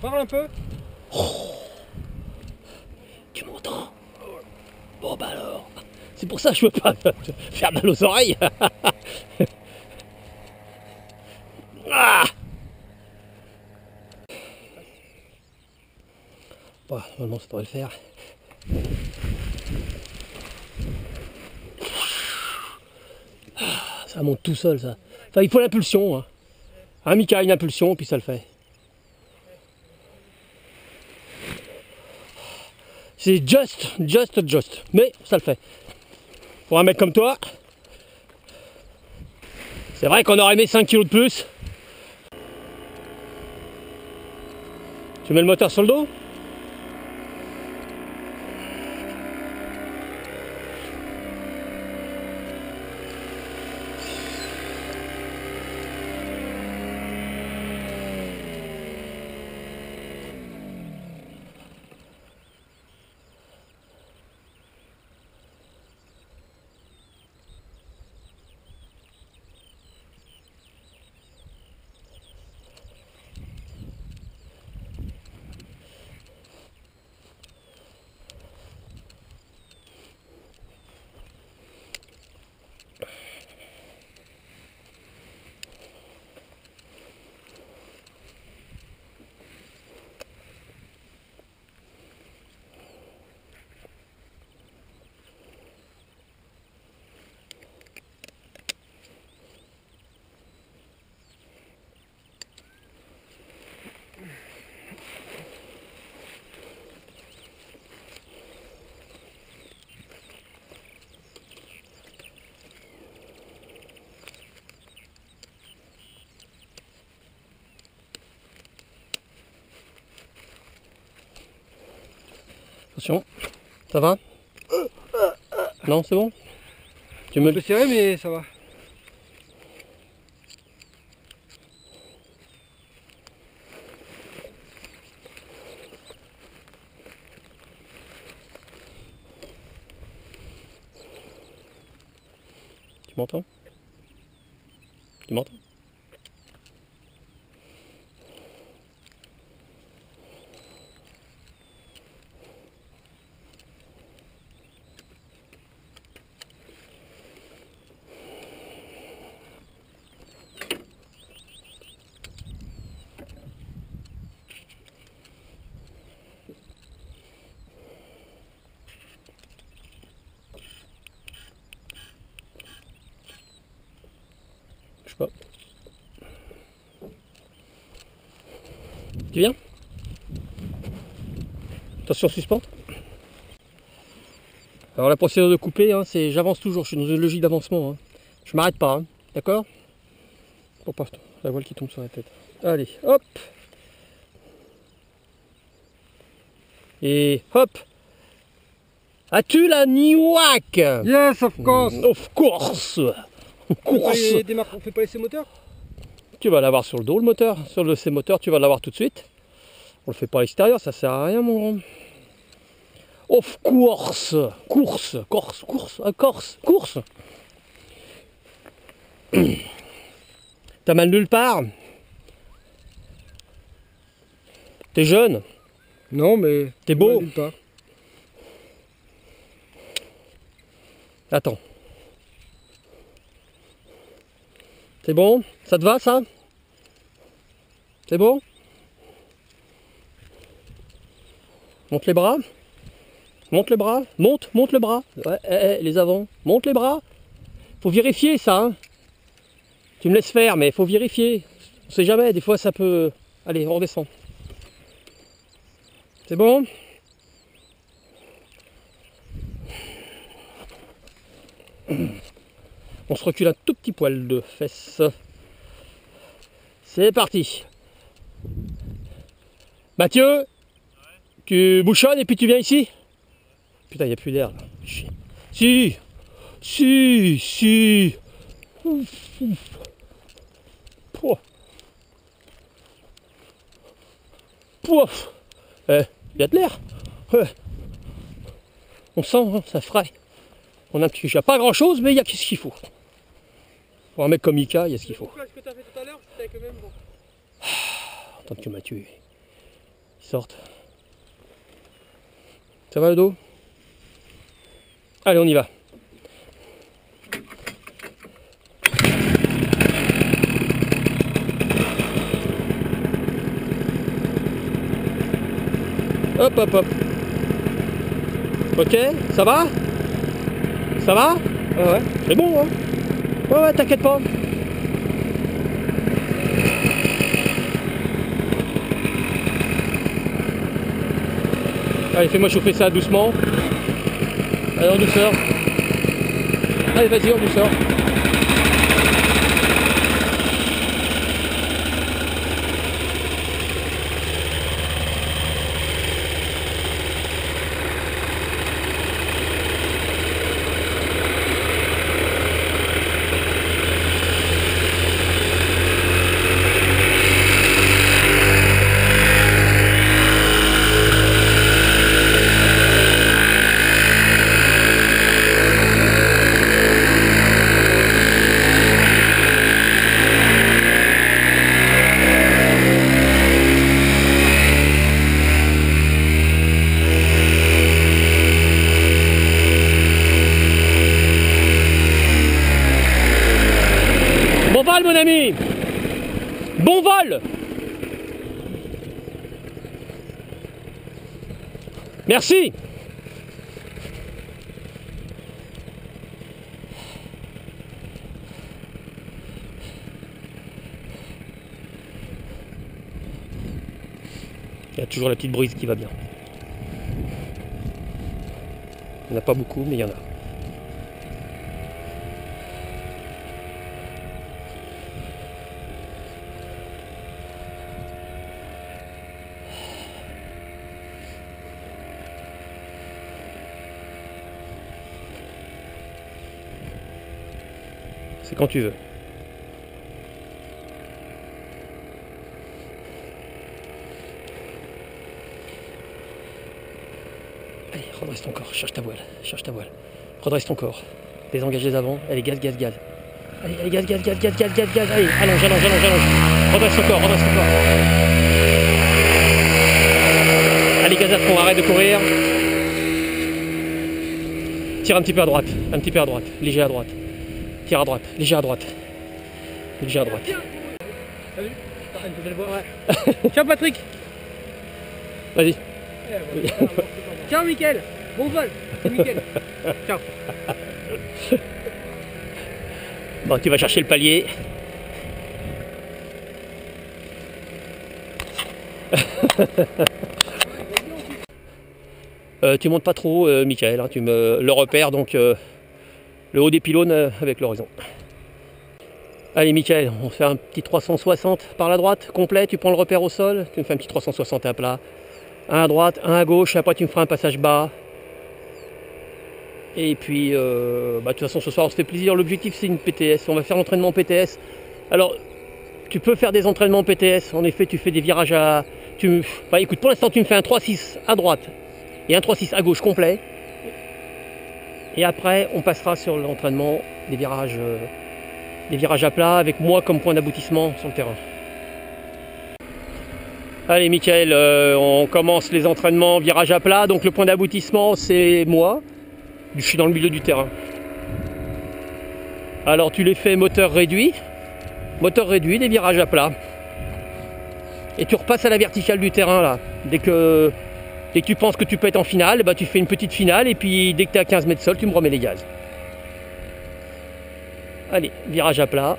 Parle un peu. Tu m'entends Bon bah alors. C'est pour ça que je veux pas faire mal aux oreilles. ah Bon, normalement ça devrait le faire. Ah, ça monte tout seul ça. Enfin, il faut l'impulsion. Hein. Un Mika, une impulsion, puis ça le fait. C'est just, just, just. Mais ça le fait. Pour un mec comme toi, c'est vrai qu'on aurait aimé 5 kilos de plus. Tu mets le moteur sur le dos? Attention, ça va Non, c'est bon Tu me peu serré, mais ça va. Tu m'entends Tu m'entends pas. Tu viens? Attention suspend. Alors la procédure de couper, hein, c'est j'avance toujours, je suis dans une logique d'avancement. Hein. Je m'arrête pas, hein. d'accord? Pour pas la voile qui tombe sur la tête. Allez, hop Et hop As-tu la niwak? Yes, of course. Of course On fait pas Course les démarres- on fait pas laisser moteur Tu vas l'avoir sur le dos le moteur, sur le C moteur, tu vas l'avoir tout de suite. On le fait pas à l'extérieur, ça sert à rien mon grand. Of course Course Course Course Corse Course T'as mal nulle part T'es jeune Non, mais. T'es beau Ouais, nulle part. Attends. C'est bon? Ça te va ça? C'est bon? Monte les bras. Monte les bras. Monte, monte le bras. Ouais, eh, eh, les avant. Monte les bras. Faut vérifier ça. hein. Tu me laisses faire, mais faut vérifier. On sait jamais, des fois ça peut. Allez, on redescend. C'est bon? On se recule un tout petit poil de fesses. C'est parti. Mathieu, tu bouchonnes et puis tu viens ici? Putain, il n'y a plus d'air. Si Si Si Ouf, ouf. Pouf Eh, il y a de l'air? On sent, hein, ça fraye. On a un petit... Il n'y a pas grand chose, mais il y a ce qu'il faut. Pour un mec comme Ika, il y a ce qu'il faut. Ce que t'as fait tout à l'heure, c'était avec le même bon. Tant que Mathieu, sortent. Ça va le dos Allez, on y va. Hop, hop, hop. Ok, ça va? Ça va? Ouais, ouais, c'est bon, hein? Ouais, ouais, t'inquiète pas. Allez, fais-moi chauffer ça doucement. Allez, en douceur. Allez, vas-y, en douceur. Bon vol Merci Il y a toujours la petite brise qui va bien. Il n'y en a pas beaucoup, mais il y en a. C'est quand tu veux. Allez, redresse ton corps, cherche ta voile, cherche ta voile. Redresse ton corps. Désengage les avant, allez, gaz, gaz, gaz. Allez, allez, gaz, gaz, gaz, gaz, gaz, gaz, gaz, allez, allonge, allonge, allonge, allonge. Redresse ton corps, redresse ton corps. Allez, gaz à fond, arrête de courir. Tire un petit peu à droite, un petit peu à droite, léger à droite. Tire à droite, léger à droite. Léger à droite. Ouais. Ciao Patrick. Vas-y. Ciao Mickaël. Bon vol. Mickaël. Ciao. Bon, tu vas chercher le palier. Euh, tu montes pas trop, euh, Michael, hein, tu me le repères donc euh, le haut des pylônes euh, avec l'horizon. Allez, Michael, on fait un petit 360 par la droite, complet. Tu prends le repère au sol, tu me fais un petit 360 à plat. Un à droite, un à gauche, après tu me feras un passage bas. Et puis, euh, bah, de toute façon, ce soir, on se fait plaisir. L'objectif, c'est une PTS. On va faire l'entraînement PTS. Alors, tu peux faire des entraînements PTS. En effet, tu fais des virages à. Tu... Enfin, écoute, pour l'instant, tu me fais un 3-6 à droite et un 3-6 à gauche complet. Et après, on passera sur l'entraînement des virages, euh, des virages à plat avec moi comme point d'aboutissement sur le terrain. Allez, Michael, euh, on commence les entraînements virage à plat. Donc, le point d'aboutissement, c'est moi. Je suis dans le milieu du terrain. Alors, tu les fais moteur réduit. Moteur réduit, des virages à plat. Et tu repasses à la verticale du terrain là. Dès que, dès que tu penses que tu peux être en finale, bah, tu fais une petite finale et puis dès que tu es à 15 mètres sol, tu me remets les gaz. Allez, virage à plat.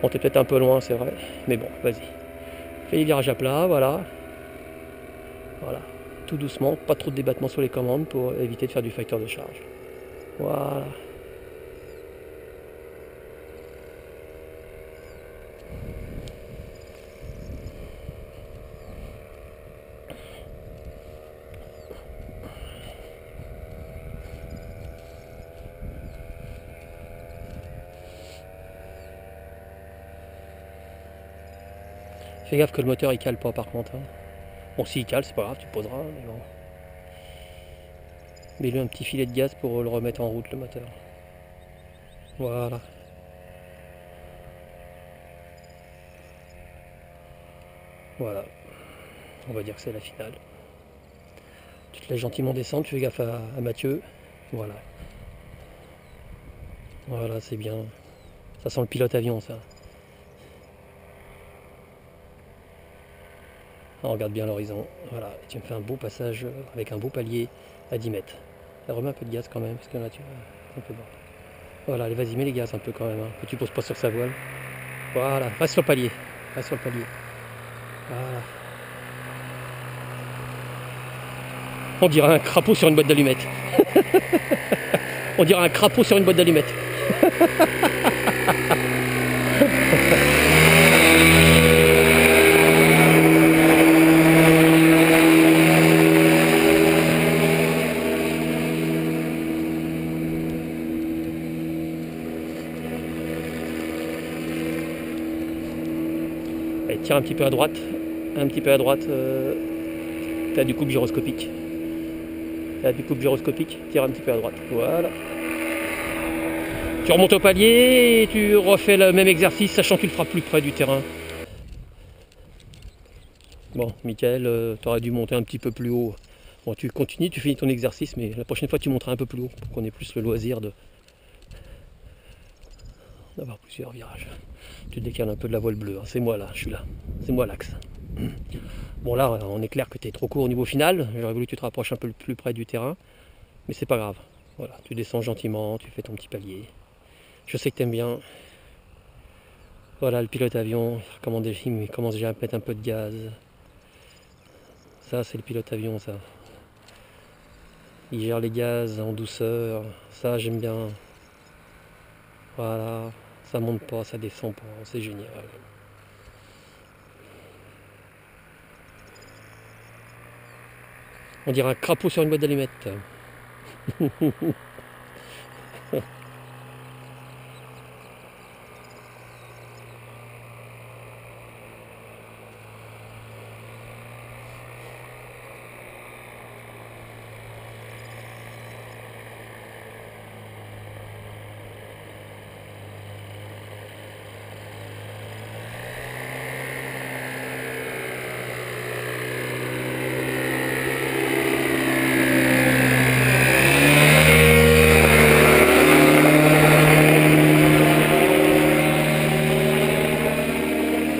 Bon, t'es peut-être un peu loin, c'est vrai. Mais bon, vas-y. Fais les virages à plat, voilà. Voilà. Tout doucement, pas trop de débattement sur les commandes pour éviter de faire du facteur de charge. Voilà. Fais gaffe que le moteur il cale pas par contre. hein. Bon s'il cale c'est pas grave, tu poseras, mais bon. Mets-lui un petit filet de gaz pour le remettre en route le moteur. Voilà. Voilà. On va dire que c'est la finale. Tu te laisses gentiment descendre, tu fais gaffe à Mathieu. Voilà. Voilà, c'est bien. Ça sent le pilote avion, ça. On regarde bien l'horizon. Voilà. Tu me fais un beau passage avec un beau palier à 10 mètres. Ça remet un peu de gaz quand même, parce que là, tu un peu bon. Voilà, allez, vas-y, mets les gaz un peu quand même. Hein, que tu poses pas sur sa voile. Voilà, reste sur le palier. Reste sur le palier. Voilà. On dirait un crapaud sur une boîte d'allumettes. On dirait un crapaud sur une boîte d'allumettes. un petit peu à droite. Un petit peu à droite. Euh, T'as du coupe gyroscopique. T'as du coupe gyroscopique. Tire un petit peu à droite. Voilà. Tu remontes au palier et tu refais le même exercice, sachant que tu le feras plus près du terrain. Bon, Michael, euh, tu aurais dû monter un petit peu plus haut. Bon, tu continues, tu finis ton exercice, mais la prochaine fois, tu monteras un peu plus haut pour qu'on ait plus le loisir de d'avoir plusieurs virages. Tu décales un peu de la voile bleue. hein. C'est moi là, je suis là. C'est moi l'axe. Bon là, on est clair que tu es trop court au niveau final. J'aurais voulu que tu te rapproches un peu plus près du terrain. Mais c'est pas grave. Voilà, tu descends gentiment, tu fais ton petit palier. Je sais que tu aimes bien. Voilà, le pilote avion, il commence déjà à mettre un peu de gaz. Ça, c'est le pilote avion, ça. Il gère les gaz en douceur. Ça, j'aime bien. Voilà, ça monte pas, ça descend pas, c'est génial. On dirait un crapaud sur une boîte d'allumettes.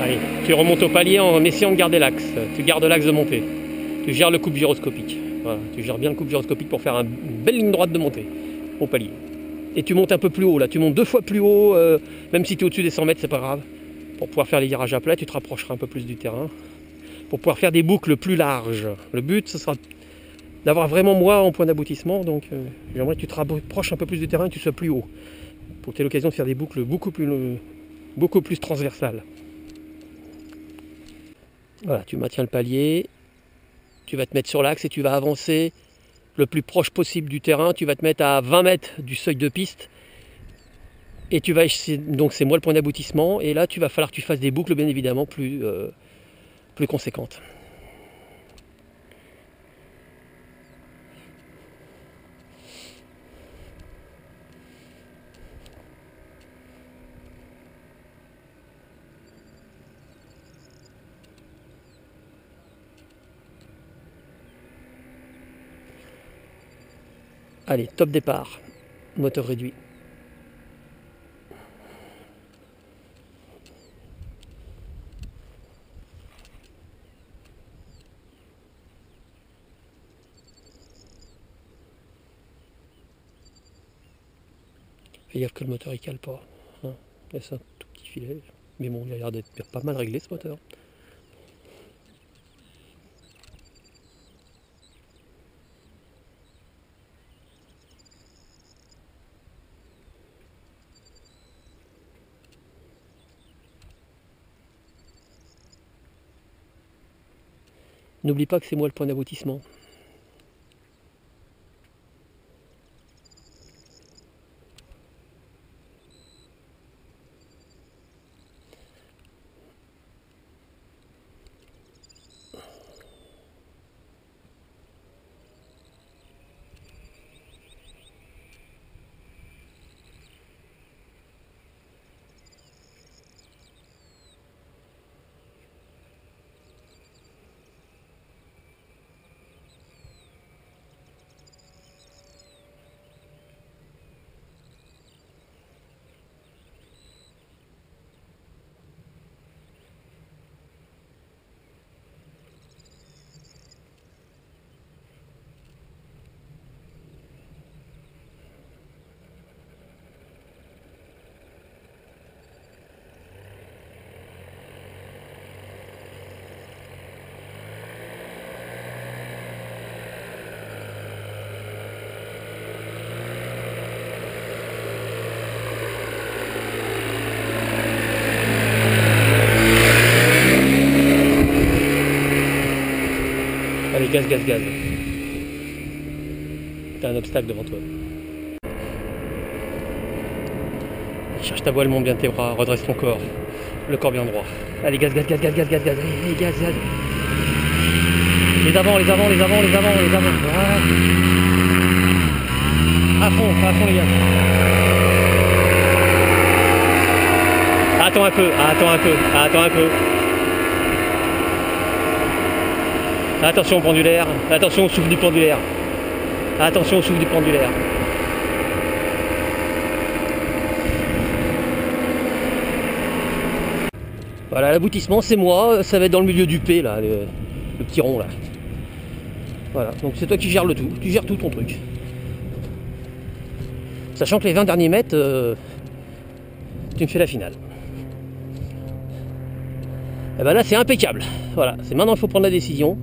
Allez, au palier en essayant de garder l'axe. Tu gardes l'axe de montée. Tu gères le coupe gyroscopique. Tu gères bien le coupe gyroscopique pour faire une belle ligne droite de montée au palier. Et tu montes un peu plus haut là, tu montes deux fois plus haut, euh, même si tu es au-dessus des 100 mètres, c'est pas grave. Pour pouvoir faire les virages à plat, tu te rapprocheras un peu plus du terrain. Pour pouvoir faire des boucles plus larges. Le but, ce sera d'avoir vraiment moi en point d'aboutissement. Donc euh, j'aimerais que tu te rapproches un peu plus du terrain et que tu sois plus haut. Pour que tu aies l'occasion de faire des boucles beaucoup plus transversales. Voilà, tu maintiens le palier, tu vas te mettre sur l'axe et tu vas avancer le plus proche possible du terrain. Tu vas te mettre à 20 mètres du seuil de piste. Et tu vas donc c'est moi le point d'aboutissement. Et là, tu vas falloir que tu fasses des boucles, bien évidemment, plus, euh, plus conséquentes. Allez, top départ. Moteur réduit. Fais gaffe que le moteur il cale pas. hein. Laisse un tout petit filet. Mais bon, il a l'air d'être pas mal réglé ce moteur. N'oublie pas que c'est moi le point d'aboutissement. Gaz, gaz, gaz. T'as un obstacle devant toi. Cherche ta voile, monte bien tes bras, redresse ton corps. Le corps bien droit. Allez, gaz, gaz, gaz, gaz, gaz, gaz, gaz. Allez, gaz, gaz. Les avant, les avant, les avant, les avant, les avant. À fond, à fond les gars. Attends un peu, attends un peu, attends un peu. Attention au pendulaire, attention au souffle du pendulaire. Attention au souffle du pendulaire. Voilà, l'aboutissement c'est moi, ça va être dans le milieu du P là, le, petit rond là. Voilà, donc c'est toi qui gères le tout, tu gères tout ton truc. Sachant que les 20 derniers mètres, euh, tu me fais la finale. Et ben là c'est impeccable. Voilà, c'est maintenant il faut prendre la décision.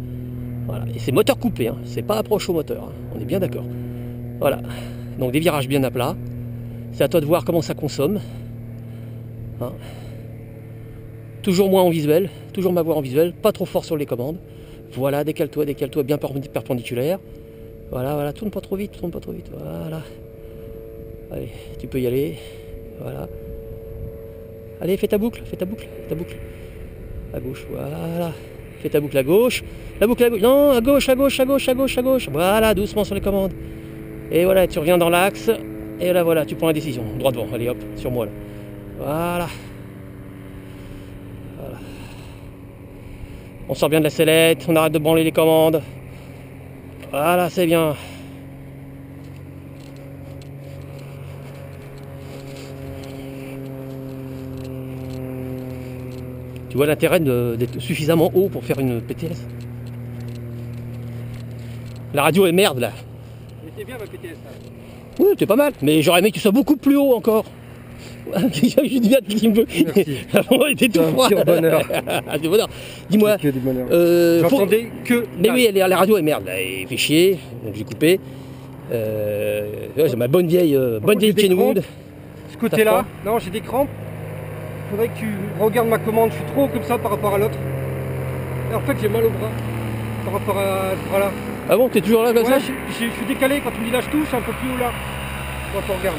Voilà, et c'est moteur coupé, hein. c'est pas approche au moteur, hein. on est bien d'accord. Voilà, donc des virages bien à plat. C'est à toi de voir comment ça consomme. Hein. Toujours moins en visuel, toujours m'avoir en visuel, pas trop fort sur les commandes. Voilà, décale-toi, décale-toi, bien perpendiculaire. Voilà, voilà, tourne pas trop vite, tourne pas trop vite. Voilà. Allez, tu peux y aller. Voilà. Allez, fais ta boucle, fais ta boucle, ta boucle. À gauche, voilà. Fais ta boucle à gauche. La boucle à gauche. Non, à gauche, à gauche, à gauche, à gauche, à gauche. Voilà, doucement sur les commandes. Et voilà, tu reviens dans l'axe. Et là, voilà, tu prends la décision. Droit devant. Allez, hop, sur moi là. Voilà. Voilà. On sort bien de la sellette. On arrête de branler les commandes. Voilà, c'est bien. Tu vois l'intérêt d'être suffisamment haut pour faire une PTS La radio est merde là. Bien ma PTS là. Oui, c'est pas mal, mais j'aurais aimé que tu sois beaucoup plus haut encore. J'ai dit bien qui me veut. Merci. Avant, il était tout C'est un froid. pur bonheur. Du bonheur. Dis-moi, Que du bonheur. euh, faut- J'entendais que. mais oui, la, la radio est merde, là, il fait chier, donc j'ai coupé. Euh, ouais, c'est ma bonne vieille, euh, bonne vieille j'ai Kenwood. Ce côté-là, non, j'ai des crampes. Faudrait que tu regardes ma commande. Je suis trop haut comme ça par rapport à l'autre. En fait, j'ai mal au bras par rapport à ce bras-là. Ah bon, t'es toujours là comme Ouais, ça je, suis décalé. Quand tu me dis là, je touche, un peu plus haut là. Quand on regarde.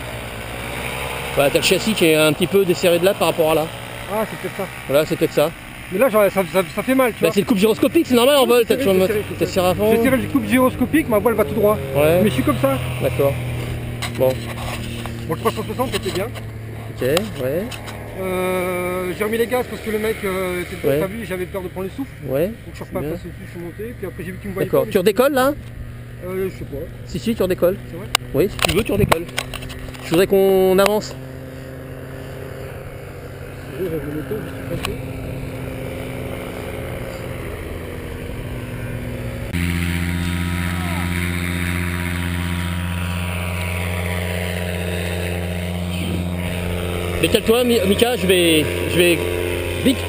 Voilà, T'as le châssis qui est un petit peu desserré de là par rapport à là. Ah, c'est peut-être ça. Voilà, c'est peut-être ça. Mais là, genre, ça, ça- ça fait mal, tu Bah, vois. c'est le coupe gyroscopique, c'est normal en vol, t'as serré, toujours le serré, T'es serré à fond J'ai tiré le coupe gyroscopique, ma voile va tout droit. Ouais, Mais je suis comme ça. d'accord. Bon, Bon, le 360, c'était bien. ok, ouais, Euh, j'ai remis les gaz parce que le mec, euh, t'as Ouais. t'as vu, j'avais peur de prendre le souffle. ouais. Donc je suis pas Bien. passé dessus, je suis monté. Puis après, j'ai vu tu me voyais D'accord. Tu redécolles là Euh, je sais pas. Si, si, tu redécolles. C'est vrai Oui, si tu veux, tu redécolles. Je voudrais qu'on avance. Je vais le moteur, je suis passé. Décale-toi, Mi- Mika, je vais. Je vais.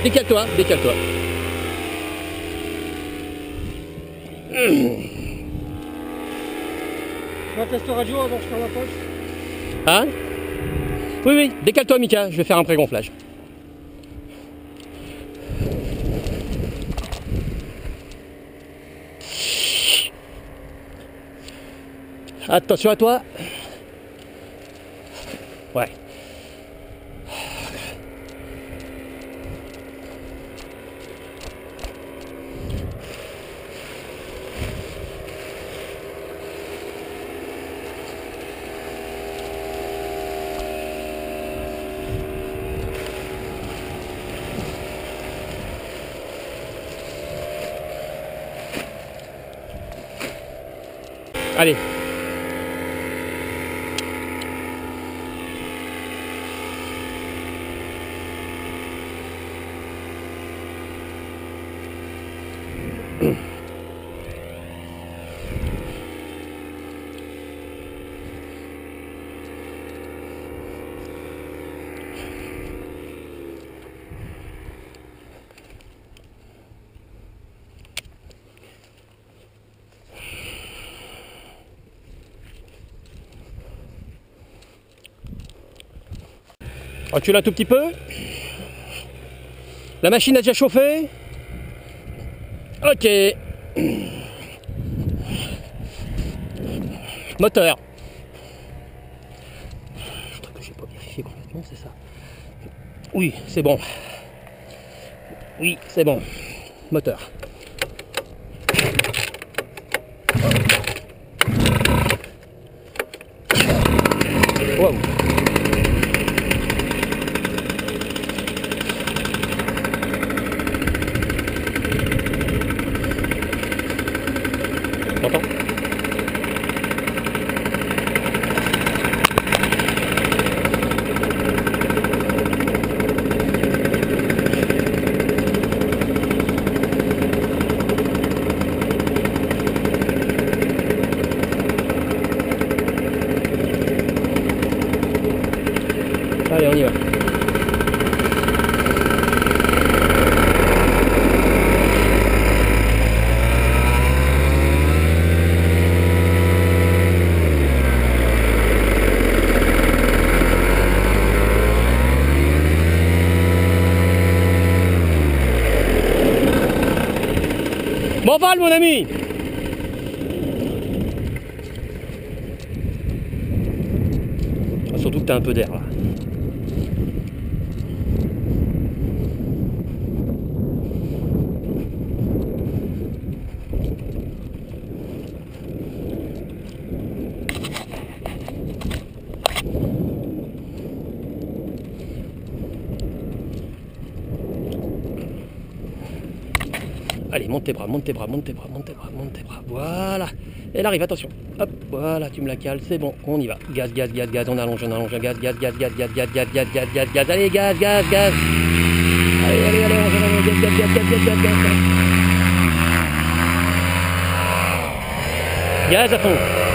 Décale-toi, décale-toi. Je fais un test radio avant que je ferme la poche. Hein? Oui, oui, décale-toi, Mika, je vais faire un pré-gonflage. Attention à toi. Ouais. Allez. Ah, Recule un tout petit peu. La machine a déjà chauffé. Ok. Moteur. Je crois que j'ai pas vérifié complètement, c'est ça. Oui, c'est bon. Oui, c'est bon. Moteur. Mon ami Ah, Surtout que t'as un peu d'air là. Allez, monte tes bras, monte tes bras, monte tes bras, monte tes bras, monte tes bras. Voilà. Elle arrive, attention. Hop, voilà, tu me la cales, c'est bon, on y va. Gaz, gaz, gaz, gaz, on allonge, on allonge, gaz, gaz, gaz, gaz, gaz, gaz, gaz, gaz, gaz, gaz, gaz, allez, gaz, gaz, gaz. Allez, allez, allez, on allonge, gaz, gaz, gaz, gaz, gaz, gaz, gaz. Gaz à fond.